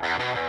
you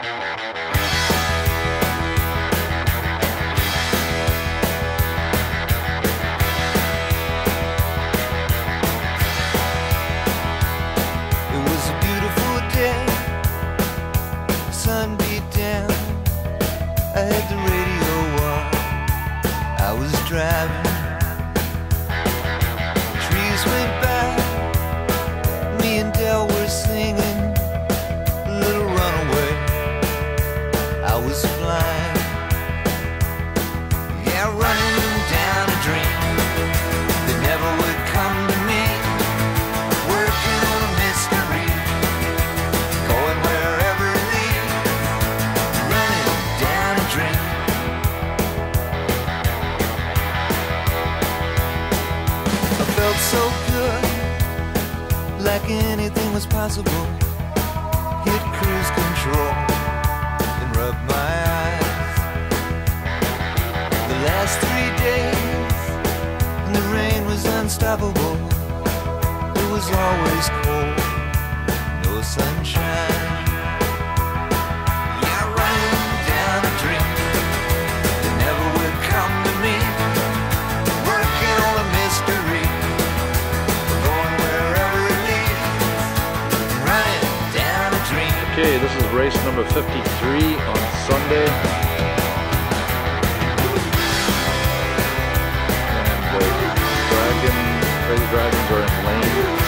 anything was possible. Hit cruise control and rub my eyes. The last three days, and the rain was unstoppable. It was always cold, no sunshine. Okay, this is race number 53 on Sunday. And the dragon, the dragons are in lane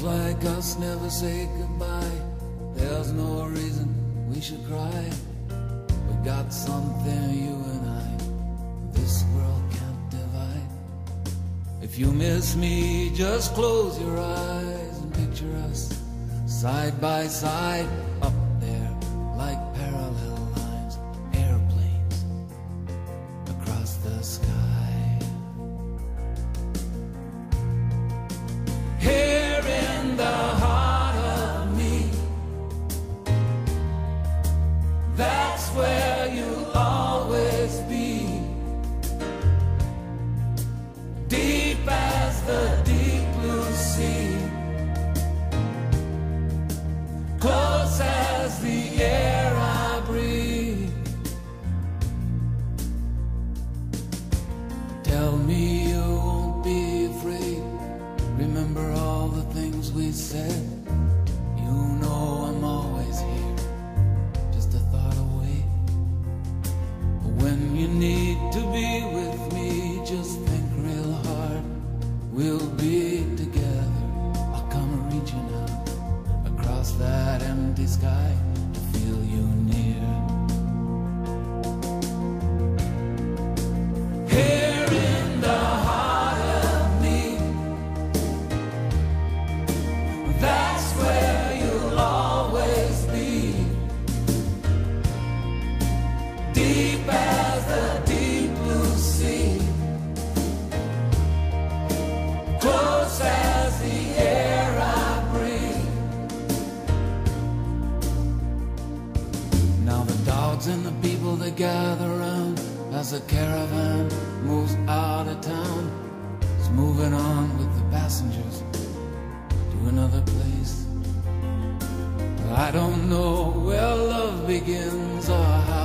Friends like us never say goodbye. There's no reason we should cry. We got something you and I, this world can't divide. If you miss me, just close your eyes and picture us side by side. Said. You know I'm always here, just a thought away. When you need to be with me, just think real hard. We'll be together. I'll come reaching out across that empty sky to feel you near. And the people they gather around as the caravan moves out of town. It's moving on with the passengers to another place. I don't know where love begins or